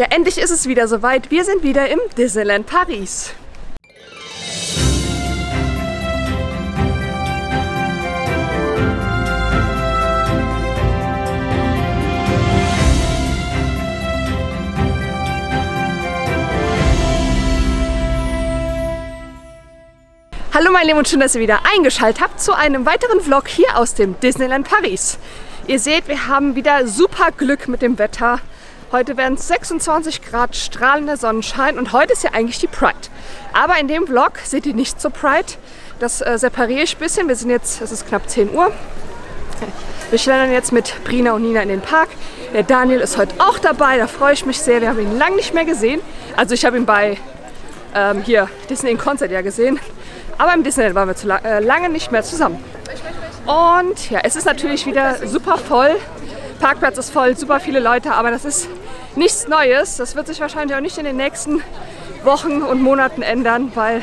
Ja, endlich ist es wieder soweit. Wir sind wieder im Disneyland Paris. Hallo meine Lieben und schön, dass ihr wieder eingeschaltet habt zu einem weiteren Vlog hier aus dem Disneyland Paris. Ihr seht, wir haben wieder super Glück mit dem Wetter. Heute werden es 26 Grad strahlender Sonnenschein und heute ist ja eigentlich die Pride. Aber in dem Vlog seht ihr nicht zur Pride. Das äh, separiere ich ein bisschen. Wir sind jetzt, es ist knapp 10 Uhr. Wir schlendern jetzt mit Brina und Nina in den Park. Der Daniel ist heute auch dabei, da freue ich mich sehr. Wir haben ihn lange nicht mehr gesehen. Also ich habe ihn bei ähm, hier Disney in Concert ja gesehen. Aber im Disneyland waren wir zu lang, äh, lange nicht mehr zusammen. Und ja, es ist natürlich wieder super voll. Parkplatz ist voll, super viele Leute, aber das ist nichts Neues. Das wird sich wahrscheinlich auch nicht in den nächsten Wochen und Monaten ändern, weil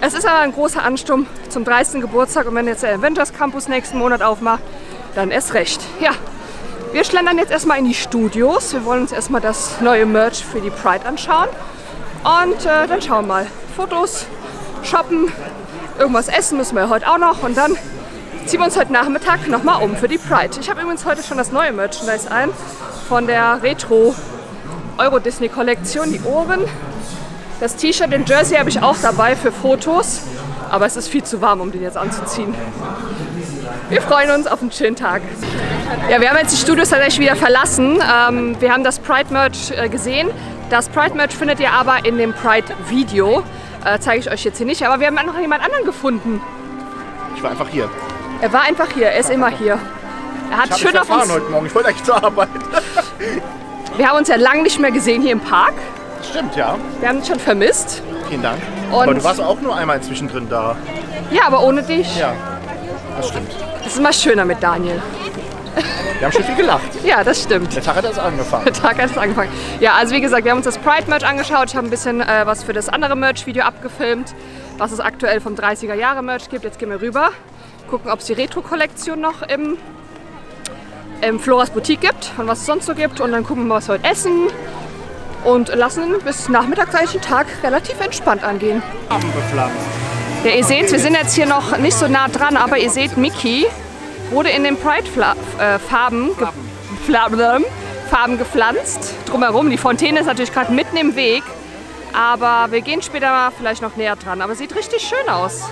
es ist aber ein großer Ansturm zum 30. Geburtstag und wenn jetzt der Avengers Campus nächsten Monat aufmacht, dann erst recht. Ja, wir schlendern jetzt erstmal in die Studios. Wir wollen uns erstmal das neue Merch für die Pride anschauen und äh, dann schauen wir mal. Fotos, shoppen, irgendwas essen müssen wir heute auch noch und dann ziehen wir uns heute Nachmittag nochmal um für die Pride. Ich habe übrigens heute schon das neue Merchandise ein von der Retro Euro Disney Kollektion, die Ohren. Das T-Shirt, den Jersey habe ich auch dabei für Fotos, aber es ist viel zu warm, um den jetzt anzuziehen. Wir freuen uns auf einen schönen Tag. Ja, wir haben jetzt die Studios tatsächlich wieder verlassen. Ähm, wir haben das Pride-Merch äh, gesehen. Das Pride-Merch findet ihr aber in dem Pride-Video. Äh, Zeige ich euch jetzt hier nicht, aber wir haben noch jemand anderen gefunden. Ich war einfach hier. Er war einfach hier, er ist immer hier. Er hat Ich schön habe auf uns. heute Morgen. Ich wollte eigentlich zur Arbeit. Wir haben uns ja lange nicht mehr gesehen hier im Park. Stimmt, ja. Wir haben uns schon vermisst. Vielen Dank. Und- Aber du warst auch nur einmal zwischendrin da. Ja, aber ohne dich. Ja, das stimmt. Es ist immer schöner mit Daniel. Wir haben schon viel gelacht. Ja, das stimmt. Der Tag hat erst angefangen. Der Tag hat es angefangen. Ja, also wie gesagt, wir haben uns das Pride-Merch angeschaut. Ich habe ein bisschen äh, was für das andere Merch-Video abgefilmt, was es aktuell vom 30er-Jahre-Merch gibt. Jetzt gehen wir rüber, gucken, ob es die Retro-Kollektion noch im, im Floras Boutique gibt und was es sonst so gibt. Und dann gucken wir mal, was wir heute essen. Und lassen bis Nachmittag gleich den Tag relativ entspannt angehen. Ja, ihr seht, wir sind jetzt hier noch nicht so nah dran, aber ihr seht, Mickey wurde in den Pride-Farben ge Farben gepflanzt. Drumherum, die Fontäne ist natürlich gerade mitten im Weg, aber wir gehen später mal vielleicht noch näher dran. Aber sieht richtig schön aus.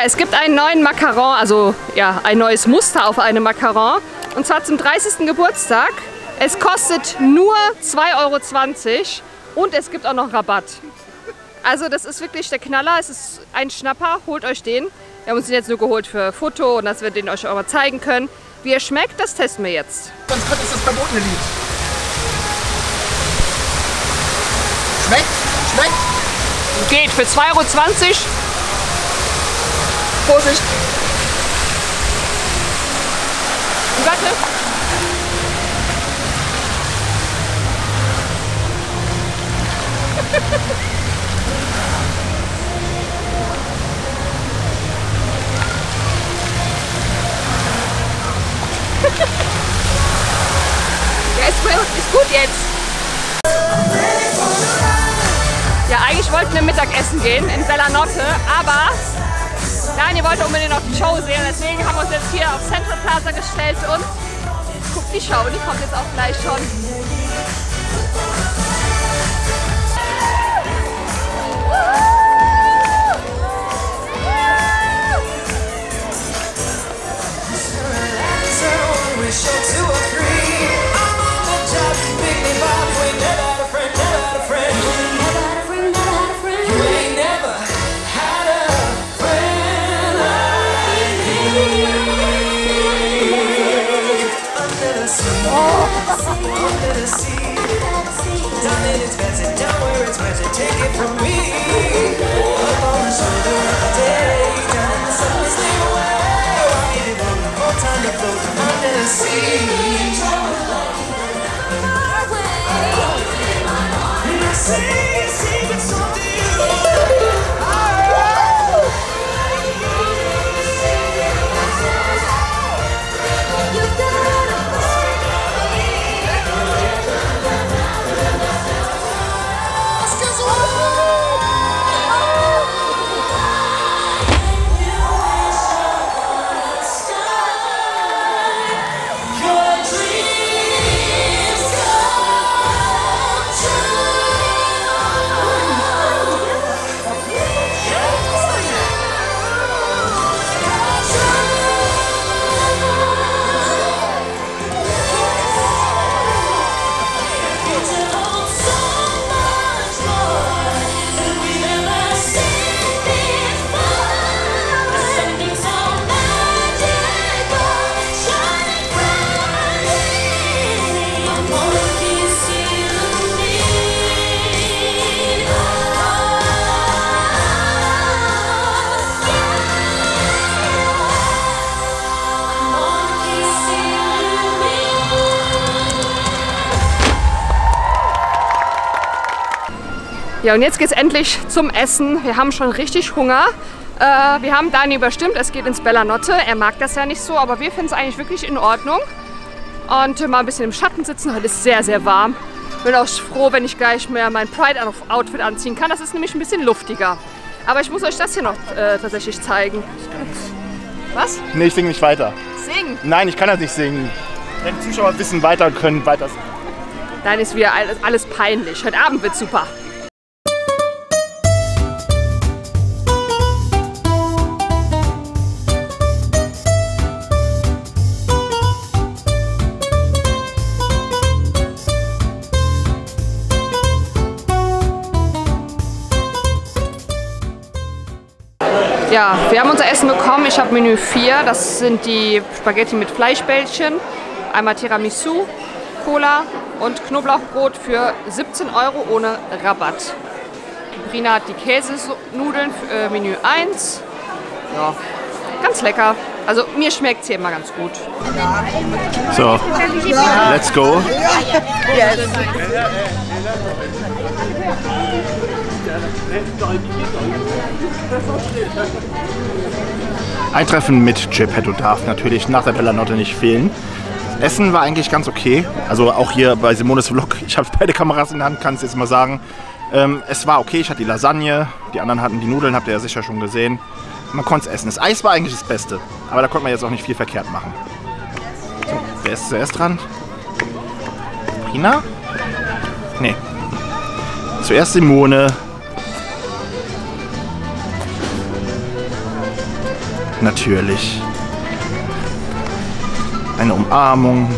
Ja, es gibt einen neuen Macaron, also ja, ein neues Muster auf einem Macaron. Und zwar zum 30. Geburtstag. Es kostet nur 2,20 Euro und es gibt auch noch Rabatt. Also das ist wirklich der Knaller, es ist ein Schnapper, holt euch den. Wir haben uns den jetzt nur geholt für Foto und dass wir den euch auch mal zeigen können. Wie er schmeckt, das testen wir jetzt. Sonst könnte es das verbotene Lied. Schmeckt? Schmeckt? Geht für 2,20 Euro. Vorsicht. Warte. Ja, ist ist gut jetzt. Ja, eigentlich wollten wir Mittagessen gehen in Bellanotte, aber Nein, ihr wollt unbedingt noch die Show sehen, deswegen haben wir uns jetzt hier auf Central Plaza gestellt und guckt die Show. Die kommt jetzt auch gleich schon. show too take it from me. Up on shoulder in the sunless away. I needed more time to float under the sea. Away, far away. Ja, und jetzt geht's endlich zum Essen. Wir haben schon richtig Hunger. Äh, wir haben Dani überstimmt, es geht ins Bellanotte. Er mag das ja nicht so, aber wir finden es eigentlich wirklich in Ordnung. Und mal ein bisschen im Schatten sitzen. Heute ist sehr, sehr warm. Bin auch froh, wenn ich gleich mehr mein Pride-Outfit anziehen kann. Das ist nämlich ein bisschen luftiger. Aber ich muss euch das hier noch äh, tatsächlich zeigen. Was? Nee, ich singe nicht weiter. Singen. Nein, ich kann das nicht singen. Wenn die Zuschauer wissen weiter können, weiter singen. Dann ist wieder alles, alles peinlich. Heute Abend wird super. Ja, wir haben unser Essen bekommen. Ich habe Menü 4. Das sind die Spaghetti mit Fleischbällchen. Einmal Tiramisu, Cola und Knoblauchbrot für 17 Euro ohne Rabatt. Brina hat die Käsenudeln für äh, Menü 1. Ja, ganz lecker. Also mir schmeckt es hier immer ganz gut. So, let's go. Ein Treffen mit Geppetto darf natürlich nach der Bellanotte nicht fehlen. Essen war eigentlich ganz okay. Also auch hier bei Simones Vlog. Ich habe beide Kameras in der Hand, kann es jetzt mal sagen. Ähm, es war okay. Ich hatte die Lasagne, die anderen hatten die Nudeln, habt ihr ja sicher schon gesehen. Man konnte es essen. Das Eis war eigentlich das Beste. Aber da konnte man jetzt auch nicht viel verkehrt machen. So, wer ist zuerst dran? Prina? Nee. Zuerst Simone. Natürlich. Eine Umarmung.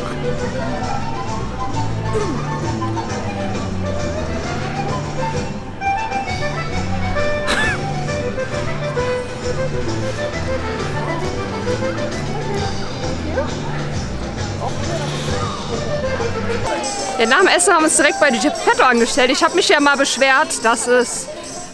Ja, nach dem Essen haben wir uns direkt bei Geppetto angestellt. Ich habe mich ja mal beschwert, dass es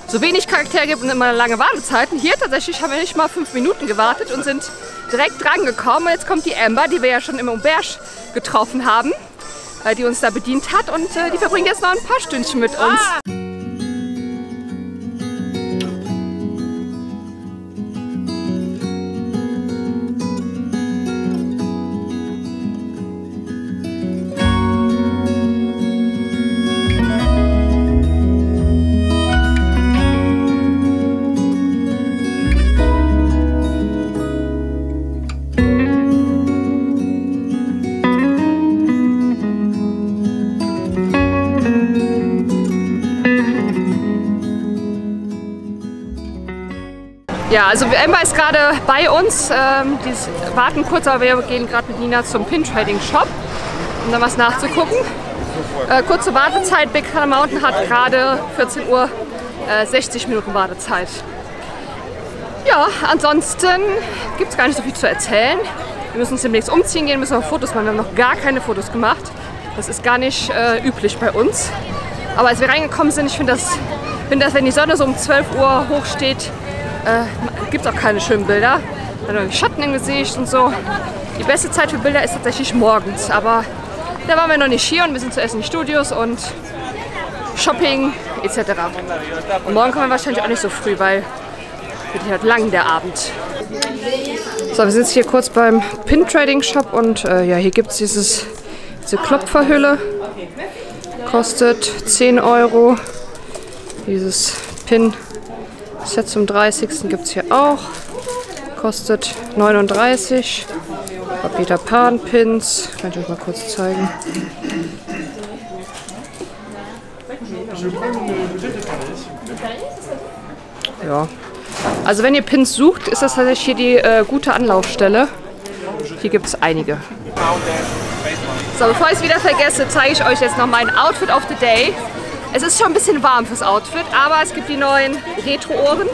so wenig Charaktere gibt und immer lange Wartezeiten. Hier tatsächlich haben wir nicht mal fünf Minuten gewartet und sind direkt dran gekommen. Jetzt kommt die Amber, die wir ja schon im Auberge getroffen haben, äh, die uns da bedient hat. Und äh, die verbringt jetzt noch ein paar Stündchen mit uns. Ja, also Amber ist gerade bei uns. Ähm, die warten kurz, aber wir gehen gerade mit Nina zum Pin Trading Shop, um da was nachzugucken. Äh, kurze Wartezeit. Big Thunder Mountain hat gerade 14 Uhr äh, 60 Minuten Wartezeit. Ja, ansonsten gibt es gar nicht so viel zu erzählen. Wir müssen uns demnächst umziehen gehen, müssen noch Fotos machen. Wir haben noch gar keine Fotos gemacht. Das ist gar nicht äh, üblich bei uns. Aber als wir reingekommen sind, ich finde das finde, dass wenn die Sonne so um 12 Uhr hoch steht, äh, gibt es auch keine schönen Bilder. Dann Schatten im Gesicht und so. Die beste Zeit für Bilder ist tatsächlich morgens, aber da waren wir noch nicht hier und wir sind zuerst in die Studios und Shopping etc. Und morgen kommen wir wahrscheinlich auch nicht so früh, weil wird halt lang der Abend. So, wir sind jetzt hier kurz beim Pin Trading Shop und äh, ja, hier gibt es diese Klopferhülle. Kostet 10 Euro. Dieses Pin Set zum 30. gibt es hier auch. Kostet 39. Peter Pan Pins. Kann ich euch mal kurz zeigen. Ja. Also wenn ihr Pins sucht, ist das tatsächlich hier die äh, gute Anlaufstelle. Hier gibt es einige. So, bevor ich es wieder vergesse, zeige ich euch jetzt noch mein Outfit of the Day. Es ist schon ein bisschen warm fürs Outfit, aber es gibt die neuen Retro-Ohren.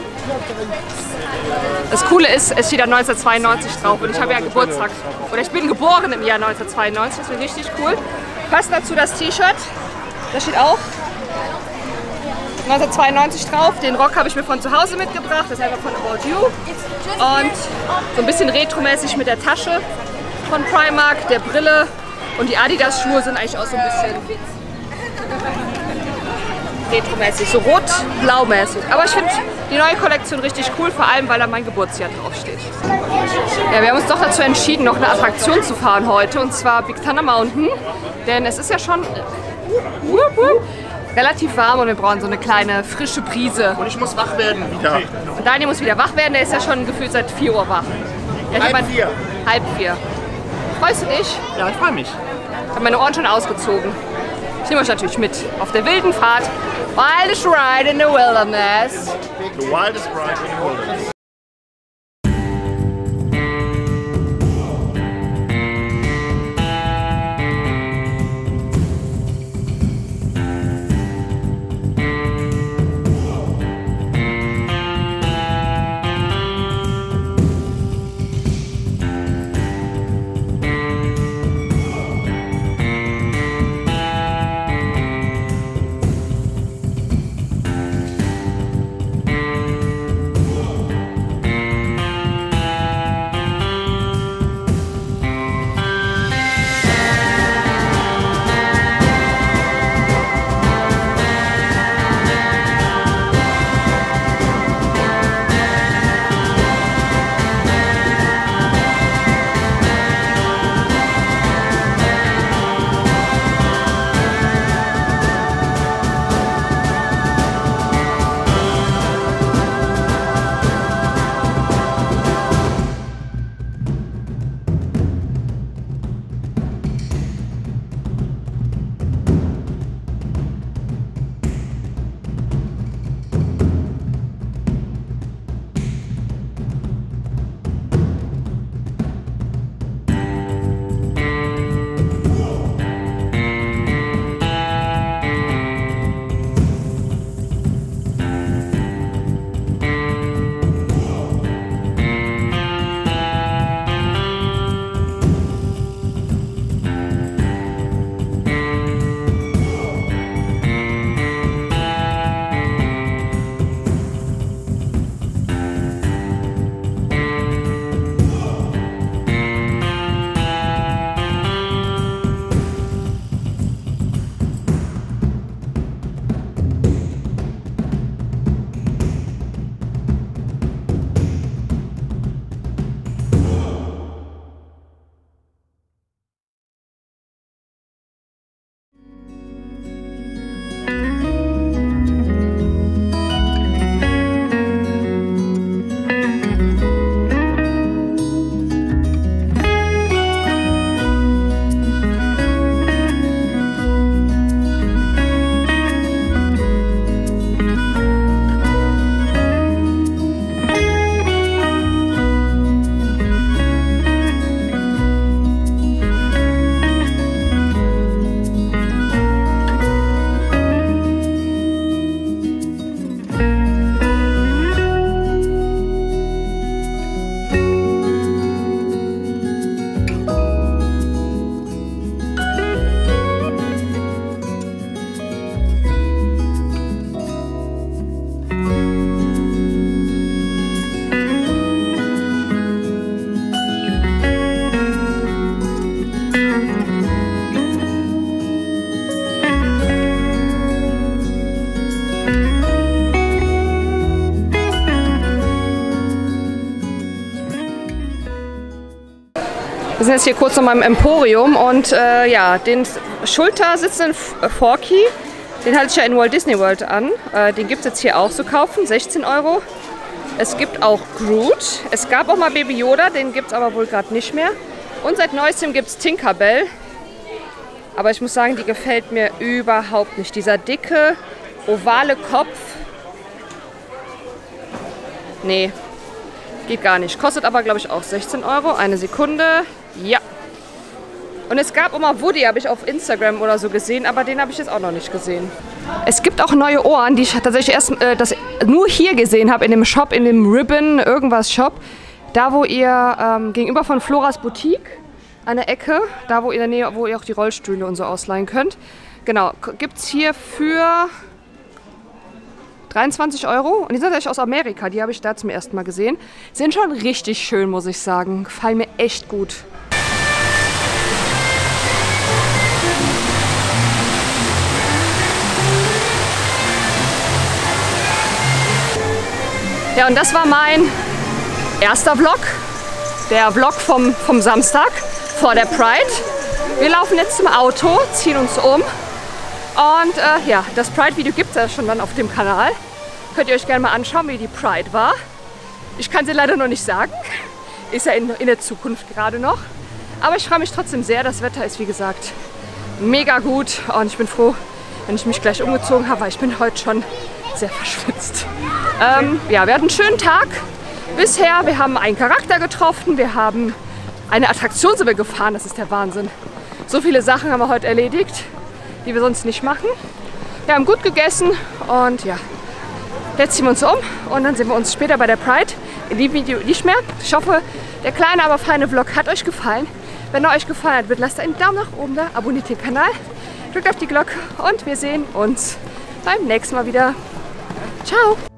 Das Coole ist, es steht da 1992 drauf und ich habe ja Geburtstag. Oder ich bin geboren im Jahr 1992, das ist richtig cool. Passt dazu das T-Shirt, da steht auch 1992 drauf. Den Rock habe ich mir von zu Hause mitgebracht, das ist einfach von About You. Und so ein bisschen retromäßig mit der Tasche von Primark, der Brille und die Adidas-Schuhe sind eigentlich auch so ein bisschen retromäßig, so rot-blau-mäßig. Aber ich finde die neue Kollektion richtig cool, vor allem weil da mein Geburtsjahr draufsteht. Ja, wir haben uns doch dazu entschieden, noch eine Attraktion zu fahren heute, und zwar Big Thunder Mountain. Denn es ist ja schon wup, wup, relativ warm und wir brauchen so eine kleine frische Brise. Und ich muss wach werden wieder. Und Daniel muss wieder wach werden, der ist ja schon gefühlt seit 4 Uhr wach. Ja, Halb mein- vier. Halb vier. Freust du dich? Ja, ich freue mich. Ich habe meine Ohren schon ausgezogen. Ich nehme euch natürlich mit auf der wilden Fahrt. Wildest Ride in the Wilderness. The wildest ride in the world. Wir sind jetzt hier kurz mal im Emporium und äh, ja, den schultersitzenden F- äh, Forky, den halte ich ja in Walt Disney World an. Äh, den gibt es jetzt hier auch zu kaufen, 16 Euro. Es gibt auch Groot. Es gab auch mal Baby Yoda, den gibt es aber wohl gerade nicht mehr. Und seit neuestem gibt es Tinkerbell. Aber ich muss sagen, die gefällt mir überhaupt nicht. Dieser dicke, ovale Kopf. Nee, geht gar nicht. Kostet aber, glaube ich, auch 16 Euro. Eine Sekunde. Ja. Und es gab auch mal Woody, habe ich auf Instagram oder so gesehen, aber den habe ich jetzt auch noch nicht gesehen. Es gibt auch neue Ohren, die ich tatsächlich erst äh, das nur hier gesehen habe, in dem Shop, in dem Ribbon, irgendwas Shop. Da, wo ihr ähm, gegenüber von Floras Boutique, an der Ecke, da wo ihr in der Nähe, wo ihr auch die Rollstühle und so ausleihen könnt. Genau, gibt es hier für 23 Euro. Und die sind tatsächlich aus Amerika, die habe ich da zum ersten Mal gesehen. Sind schon richtig schön, muss ich sagen. Gefallen mir echt gut. Ja, und das war mein erster Vlog. Der Vlog vom, vom Samstag vor der Pride. Wir laufen jetzt zum Auto, ziehen uns um. Und äh, ja, das Pride-Video gibt es ja schon dann auf dem Kanal. Könnt ihr euch gerne mal anschauen, wie die Pride war. Ich kann sie leider noch nicht sagen. Ist ja in, in der Zukunft gerade noch. Aber ich freue mich trotzdem sehr. Das Wetter ist wie gesagt mega gut. Und ich bin froh, wenn ich mich gleich umgezogen habe, weil ich bin heute schon sehr verschwitzt. Ähm, ja, wir hatten einen schönen Tag bisher. Wir haben einen Charakter getroffen. Wir haben eine Attraktion sind wir gefahren. Das ist der Wahnsinn. So viele Sachen haben wir heute erledigt, die wir sonst nicht machen. Wir haben gut gegessen und ja, jetzt ziehen wir uns um und dann sehen wir uns später bei der Pride. In dem Video nicht mehr. Ich hoffe, der kleine, aber feine Vlog hat euch gefallen. Wenn er euch gefallen hat, bitte lasst einen Daumen nach oben da, abonniert den Kanal, drückt auf die Glocke und wir sehen uns beim nächsten Mal wieder. Ciao!